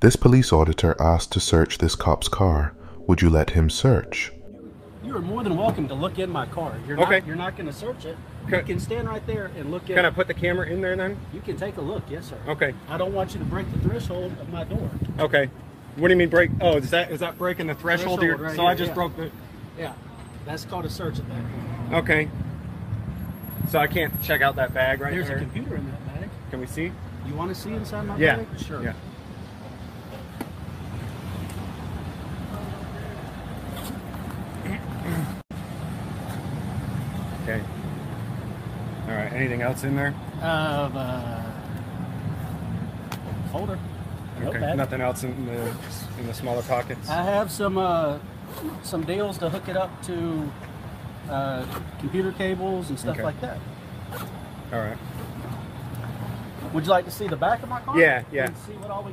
This police auditor asked to search this cop's car. Would you let him search? You are more than welcome to look in my car. You're Okay. not you're not going to search it. Can- You can stand right there and look in. Can I put the camera in there then? You can take a look, yes, sir. Okay. I don't want you to break the threshold of my door. Okay. What do you mean break? Oh, is that is that breaking the threshold? Threshold here? right so I just yeah. broke the. Yeah, that's called a search at that point. Okay. So I can't check out that bag right There's there. a computer in that bag. Can we see? You want to see inside my Yeah. bag? Sure. Yeah. Okay. All right. Anything else in there? Uh, uh, folder. Okay. Notepad. Nothing else in the in the smaller pockets. I have some uh, some deals to hook it up to uh, computer cables and stuff Okay. like that. All right. Would you like to see the back of my car? Yeah, yeah. And see what all we